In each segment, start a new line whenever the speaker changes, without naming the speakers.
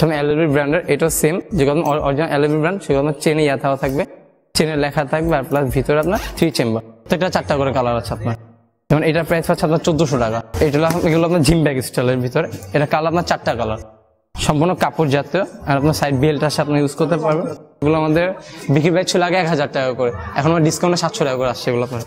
যেমন এলএলবি ব্র্যান্ডের এটাও সেম যেগুলো অরিজিনাল এলএলবি ব্র্যান্ড আপনার চেনে ইয়া থাকবে। চেনে লেখা থাকবে আর প্লাস ভিতরে আপনার থ্রি চেম্বার তো এটা চারটা করে কালার আছে আপনার। যেমন এটার প্রাইস হচ্ছে আপনার চোদ্দোশো টাকা। এটা এগুলো আপনার জিম ব্যাগ স্টাইলের ভিতরে। এটা কালার আপনার চারটা কালার সম্পূর্ণ কাপড় জাতীয়। আর আপনার সাইড বেল্ট আছে, আপনি ইউজ করতে পারবেন। এগুলো আমাদের বিক্রি প্রাইস ছিল আগে এক হাজার টাকা করে। এখন আমার ডিসকাউন্টে সাতশো টাকা করে আসছে এগুলো আপনার।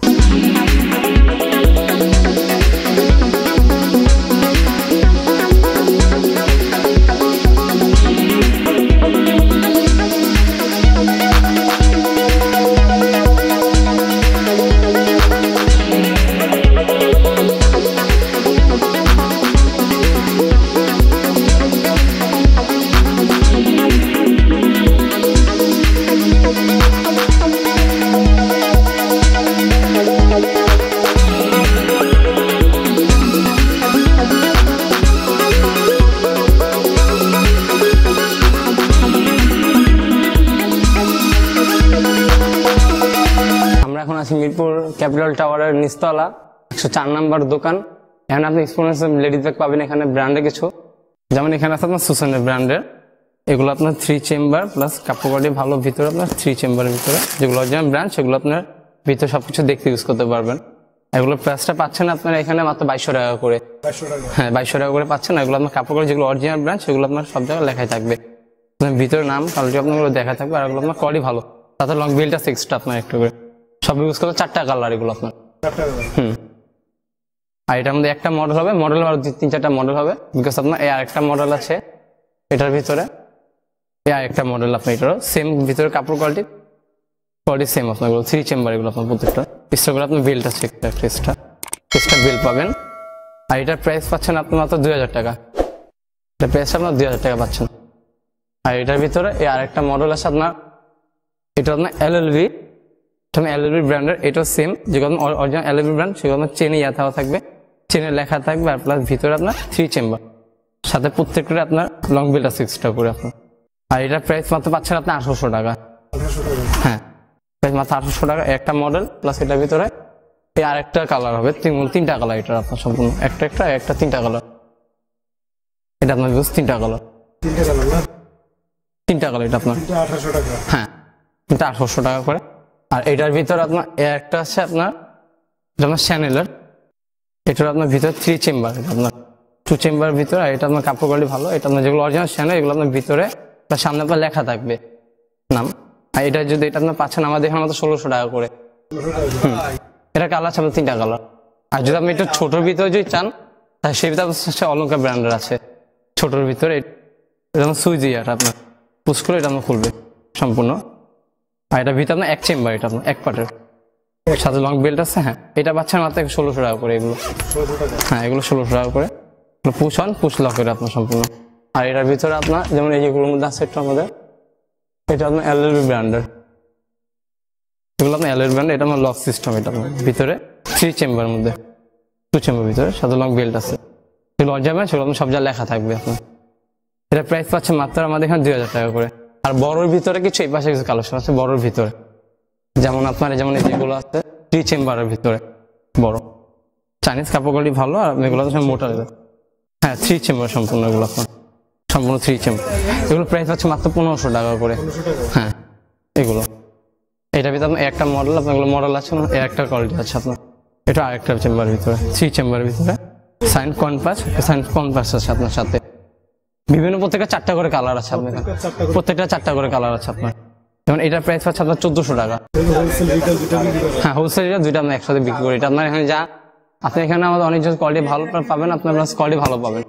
আছি মিরপুর ক্যাপিটাল টাওয়ারের নিচতলা একশো চার নাম্বার দোকান। এখানে আপনি এক্সপোনেন্স লেডিস ব্যাগ পাবেন এখানে ব্র্যান্ডের কিছু। যেমন এখানে আছে আপনার সুসানের ব্র্যান্ডের এগুলো আপনার থ্রি চেম্বার প্লাস কাপড় ভালো ভিতরে আপনার থ্রি চেম্বারের ভিতরে। যেগুলো অরিজিনাল ব্র্যান্ড সেগুলো আপনার ভিতরে সবকিছু দেখতে ইউজ করতে পারবেন। এগুলো প্রাইসটা পাচ্ছেন আপনার এখানে মাত্র বাইশশো টাকা করে। হ্যাঁ বাইশশো টাকা করে পাচ্ছেন। এগুলো আপনার কাপড় যেগুলো অরিজিনাল ব্র্যান্ড সেগুলো আপনার সব জায়গায় লেখাই থাকবে। ভিতরে নাম কোয়ালিটি আপনার দেখা থাকবে আর এগুলো আপনার কোয়ালিটি ভালো। তাতে লং বিলটা সিক্সটা আপনার একটু করে। সব ইউজ করলে চারটা কালার এগুলো আপনার। হুম। আর এটার মধ্যে একটা মডেল হবে মডেল আর তিন চারটা মডেল হবে বিকজ আপনার এই আরেকটা মডেল আছে এটার ভিতরে। এই আরেকটা মডেল আপনার এটারও সেম ভিতরে কাপড় কোয়ালিটি কোয়ালিটি সেম আপনার থ্রি চেম্বার এগুলো আপনার প্রত্যেকটা। এক্সট্রা আপনার বেল্ট আছে একটা এক্সট্রা এক্সট্রা বেল্ট পাবেন। আর এটার প্রাইস পাচ্ছেন আপনি মাত্র দুই হাজার টাকা। এটার প্রাইস আপনার দুই হাজার টাকা পাচ্ছেন। আর এটার ভিতরে এই আরেকটা মডেল আছে আপনার, এটা আপনার এল এল তুমি এলএলবি ব্র্যান্ডের এটাও সেম যে যেগুলো অরিজিনাল এলএলবি ব্র্যান্ড সেগুলো আপনার চেনে ইয়া দেওয়া থাকবে চেনে লেখা থাকবে আর প্লাস ভিতরে আপনার থ্রি চেম্বার সাথে প্রত্যেকটা আপনার লং বিলটা সিক্সটা করে আপনার। আর এটার প্রাইস মাত্র পাচ্ছেন আপনি আঠারোশো টাকা। হ্যাঁ প্রাইস মাত্র আঠারোশো টাকা একটা মডেল প্লাস এটার ভিতরে এই আরেকটা কালার হবে তিন তিনটা কালার এটার আপনার সম্পূর্ণ। একটা একটা একটা তিনটা কালার এটা আপনার বুঝ তিনটা কালার
তিনটে কালার
তিনটা এটা আপনার।
তিনটে
হ্যাঁ এটা আঠারোশো টাকা করে। আর এটার ভিতরে আপনার একটা আছে আপনার আপনার চ্যানেলের এটার আপনার ভিতরে থ্রি চেম্বার আপনার টু চেম্বার ভিতরে, আর এটা আপনার কাপড় কোয়ালিটি ভালো, এটা আপনার যেগুলো অরিজিনাল চ্যানেল এগুলো আপনার ভিতরে তার সামনে আপনার লেখা থাকবে। নাম, আর এটা যদি এটা আপনার পাচ্ছেন আমাদের এখানে মাত্র ষোলোশো টাকা করে। হুম, এটা কালার আছে আপনার তিনটা কালার আর যদি আপনি একটু ছোটোর ভিতরে যদি চান, তাহলে সেই ভিতরে আপনার অলঙ্কার ব্র্যান্ডের আছে। ছোটোর ভিতরে এটা সুইচ ইয়ার আপনার, পুশ করে এটা আপনার খুলবে সম্পূর্ণ। আর এটা ভিতরে আপনার এক চেম্বার এটা এক পার্টের সাথে লং বেল্ট আছে হ্যাঁ। এটা বাচ্চার মাত্র ষোলোশো টাকা করে এগুলো। হ্যাঁ এগুলো ষোলোশো টাকা করে। পুশ অন পুশ লকের আপনার সম্পূর্ণ। আর এটার ভিতরে আপনার, যেমন এই যেগুলোর মধ্যে আছে একটু আমাদের, এটা আপনার এলএলবি ব্র্যান্ডের এগুলো আপনার এলএলবি ব্র্যান্ড এটা আমার লক সিস্টেম এটা আপনার ভিতরে থ্রি চেম্বার মধ্যে। টু চেম্বার ভিতরে, সাথে লং বেল্ট আছে। যেগুলো অরিজিনাল সেগুলো আপনার সব জায়গায় লেখা থাকবে আপনার। এটা প্রাইস পাচ্ছে মাত্র আমাদের এখানে দুই হাজার টাকা করে। আর বড়োর ভিতরে কিছু, এই পাশে কিছু কালেকশন আছে বড়োর ভিতরে। যেমন আপনার যেমন যেগুলো আছে থ্রি চেম্বারের ভিতরে, বড়। চাইনিজ কাপড় কোয়ালিটি ভালো, আর এগুলো সব মোটা। হ্যাঁ থ্রি চেম্বার সম্পূর্ণ এগুলো আপনার। সম্পূর্ণ থ্রি চেম্বার এগুলো প্রাইস হচ্ছে মাত্র পনেরোশো টাকা করে। হ্যাঁ এগুলো। এটা ভিতরে আপনার একটা মডেল আপনার মডেল আছে না? একটা কোয়ালিটি আছে আপনার। এটা আরেকটা চেম্বারের ভিতরে থ্রি চেম্বারের ভিতরে। সাইন কনপাস সাইন কনপাস আছে আপনার সাথে। বিভিন্ন প্রত্যেকটা চারটা করে কালার আছে আপনার
করে।
প্রত্যেকটা চারটা করে কালার আছে আপনার। যেমন এটার প্রাইস হচ্ছে আপনার চোদ্দোশো টাকা।
হোলসেল রিটেল করে
হ্যাঁ হোলসেল দুইটা আমরা একসাথে বিক্রি করি। এটা আপনার এখানে যা আপনি এখানে আমাদের অনেক জন কোয়ালিটি ভালো পাবেন আপনার কোয়ালিটি ভালো পাবেন।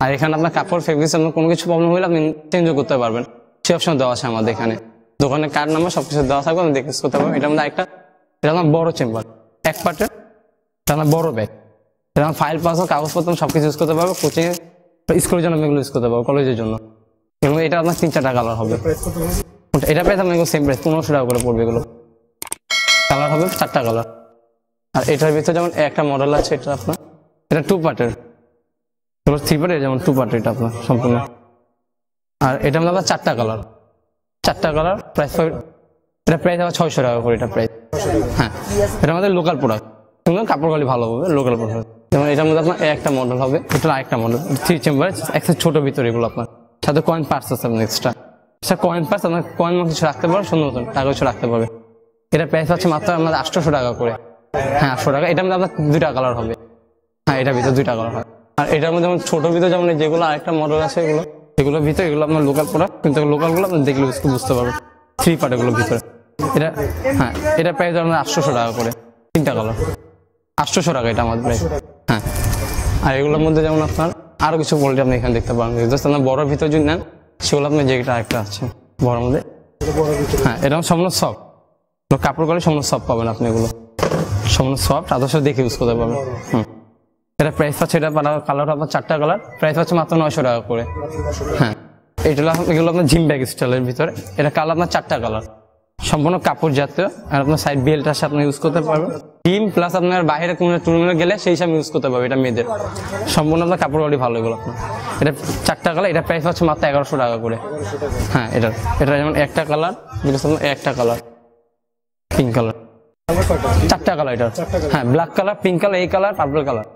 আর এখানে আপনার কাপড় ফেব্রিক্স আপনার কোনো কিছু প্রবলেম হলে আপনি চেঞ্জও করতে পারবেন। সে অপশন দেওয়া আছে আমাদের এখানে। দোকানের কার্ড নাম্বার সব কিছু দেওয়া থাকবে আপনি দেখে করতে পারবেন। এটা আমাদের একটা এটা আমার বড় চেম্বার এক পার্টের এটা আমার বড় ব্যাগ এটা আমার ফাইল পাস কাগজপত্র সব কিছু ইউজ করতে পারব কোচিং স্কুলের জন্য আমি এগুলো ইউজ করতে পারব, কলেজের জন্য। এবং এটা আপনার তিন চারটা কালার হবে। এটা প্রাইস আপনার সেম প্রাইস পনেরোশো টাকা করে পড়বে এগুলো। কালার হবে চারটা কালার আর এটার ভিতরে যেমন একটা মডেল আছে, এটা আপনার, এটা টু পার্টের এগুলো থ্রি পার্টের যেমন টু পার্টের এটা আপনার সম্পূর্ণ। আর এটা আবার চারটা কালার চারটা কালার প্রাইস এটা প্রাইস আবার ছয়শো টাকা করে এটা প্রাইস হ্যাঁ এটা আমাদের লোকাল প্রোডাক্ট কাপড় কালি ভালো হবে লোকাল প্রোডাক্ট যেমন এটার মধ্যে আপনার একটা মডেল হবে। এটা আরেকটা মডেল থ্রি চেম্বার একটা ছোট ভিতরে এগুলো আপনার। সাথে কয়েন পার্স আছে আপনার এক্সট্রা আচ্ছা কয়েন পার্স আপনার কয়েন কিছু রাখতে পারবে সুন্দর মতন টাকা কিছু রাখতে পারবে। এটা প্রাইস আছে মাত্র আমাদের আটশোশো টাকা করে। হ্যাঁ আটশো টাকা। এটার মধ্যে আপনার দুইটা কালার হবে। হ্যাঁ এটার ভিতরে দুইটা কালার হয় আর এটার মধ্যে যেমন ছোটোর ভিতরে যেমন যেগুলো আরেকটা মডেল আছে এগুলো, এগুলোর ভিতরে এগুলো আপনার লোকাল প্রোডাক্ট কিন্তু লোকালগুলো আপনি দেখলে বুঝতে পারবেন থ্রি পার্ট এগুলোর ভিতরে। এটা হ্যাঁ এটা প্রাইস আপনার আটশোশো টাকা করে। তিনটা কালার আটশোশো টাকা এটা আমাদের প্রাইস হ্যাঁ। আর এগুলোর মধ্যে যেমন আপনার আরও কিছু কোয়ালিটি আপনি এখানে দেখতে পারেন জাস্ট আপনার বড়োর ভিতরে যদি নেন, সেগুলো আপনার যেটা আরেকটা আছে মধ্যে।
বড় ভিতরে
হ্যাঁ এটা সম্পূর্ণ সফট কাপড় করে সম্পূর্ণ সফট পাবেন আপনি এগুলো। সম্পূর্ণ সফট আদর্শ দেখে ইউজ করতে পারবেন। হুম। এটা প্রাইস পাচ্ছে, এটা কালার আপনার চারটা কালার প্রাইস পাচ্ছে মাত্র নয়শো টাকা করে। হ্যাঁ। এটা এগুলো আপনার জিম ব্যাগ স্টাইলের ভিতরে। এটা কালার আপনার চারটা কালার সম্পূর্ণ কাপড় জাতীয়। আর আপনার সাইড বেল্টার সাথে ইউজ করতে পারবেন। জিম প্লাস আপনার বাইরে কোনো টুর্নামেন্টে গেলে সেই হিসাবে ইউজ করতে পারবে, এটা মেয়েদের। সম্পূর্ণ আপনার কাপড় কোয়ালিটি ভালো এগুলো আপনার। এটা চারটা কালার এটা প্রাইস পাচ্ছে মাত্র এগারোশো টাকা করে। হ্যাঁ এটা এটা যেমন একটা কালার একটা কালার পিঙ্ক কালার চারটা কালার এটার হ্যাঁ ব্ল্যাক কালার পিঙ্ক কালার এই কালার পার্পল কালার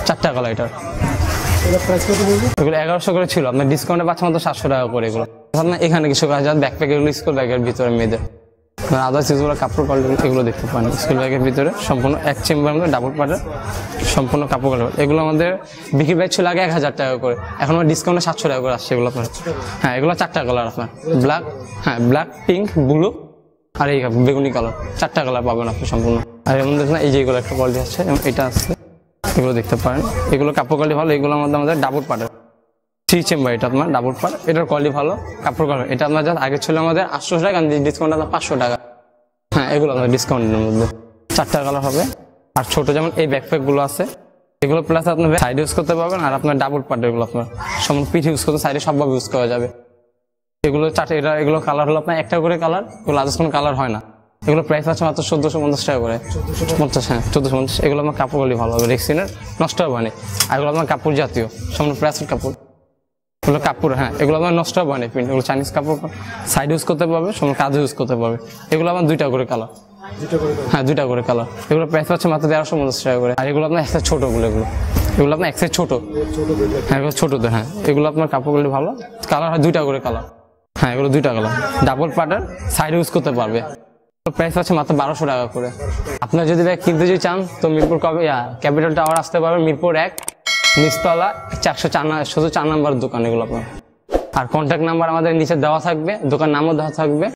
চারটা কালার এটার
এটা
এগারোশো করে ছিল, আপনার ডিসকাউন্টে পাচ্ছে মাত্র সাতশো টাকা করে এগুলো। এখানে কিছু কাজ ব্যাকপ্যাক এগুলো স্কুল ব্যাগের ভিতরে মেয়েদের। আদার্স এগুলো কাপড় কোয়ালিটি এগুলো দেখতে পান স্কুল ব্যাগের ভিতরে সম্পূর্ণ এক চেম্বার মধ্যে ডাবল পার্টের সম্পূর্ণ কাপড় কোয়ালিটি এগুলো আমাদের বিক্রি প্রাইস ছিল আগে এক হাজার টাকা করে। এখন আমার ডিসকাউন্টে সাতশো টাকা করে আসছে এগুলো আপনার। হ্যাঁ এগুলো চারটা কালার আপনার। ব্ল্যাক হ্যাঁ ব্ল্যাক পিঙ্ক ব্লু আর এই বেগুনি কালার চারটা কালার পাবেন আপনি সম্পূর্ণ। আর এমন মধ্যে না এই যে এগুলো একটা কোয়ালিটি আছে, এটা আছে। এগুলো দেখতে পারেন। এগুলো কাপড় কোয়ালিটি ভালো, এগুলো মধ্যে আমাদের ডাবল পার্টের থ্রি চেম্বার এটা আপনার ডাবল পার্ট এটার কোয়ালিটি ভালো, কাপড় কোয়ালিটি এটা আপনার যা আগে ছিল আমাদের আটশো টাকা ডিসকাউন্ট আপনার পাঁচশো টাকা। হ্যাঁ এগুলো আপনার ডিসকাউন্টের মধ্যে। চারটা কালার হবে। আর ছোট যেমন এই ব্যাকপ্যাকগুলো আছে, এগুলো প্লাস আপনার সাইড ইউজ করতে পারবেন, আর আপনার ডাবল পার্ট এগুলো আপনার। সম্পূর্ণ পিঠ ইউজ করতে সাইডে সবভাবে ইউজ করা যাবে। এগুলো চারটে, এটা, এগুলো কালার হলো আপনার একটা করে কালার এগুলো আদার্স কোনো কালার হয় না। এগুলো প্রাইস আছে মাত্র চোদ্দোশো পঞ্চাশ টাকা করে। পঞ্চাশ হ্যাঁ চোদ্দোশো পঞ্চাশ। এগুলো আমার কাপড় কাপড়গুলি ভালো হবে, রেক্সিনের নষ্ট হবে না। আর এগুলো আপনার কাপড় জাতীয় সম্পূর্ণ প্রেসের কাপড়। এগুলো কাপড় হ্যাঁ এগুলো আমার নষ্ট হবে না প্রিন্ট। এগুলো চাইনিজ কাপড় সাইড ইউজ করতে পারবে সম্পূর্ণ কাজে ইউজ করতে পারবে। এগুলো আমার দুইটা করে কালার হ্যাঁ দুইটা করে কালার এগুলো প্রাইস পাচ্ছে মাত্র দেড়শো পঞ্চাশ টাকা করে। আর এগুলো আপনার একটা ছোটোগুলো এগুলো। এগুলো আপনার একটা ছোটো।
ছোট
হ্যাঁ এগুলো ছোটোতে হ্যাঁ। এগুলো আপনার কাপড়গুলি ভালো। কালার হয় দুইটা করে কালার হ্যাঁ এগুলো দুইটা কালার ডাবল পার্টার সাইড ইউজ করতে পারবে। প্রাইস আছে মাত্র বারোশো টাকা করে। আপনার যদি ব্যাগ কিনতে যদি চান তো মিরপুর কবে ক্যাপিটাল টাওয়ার আসতে পারবেন মিরপুর এক। নিচতলা, চারশো চার শুধু চার নাম্বার দোকান এগুলো আপনার। আর কন্ট্যাক্ট নাম্বার আমাদের নিচে দেওয়া থাকবে, দোকান নামও দেওয়া থাকবে।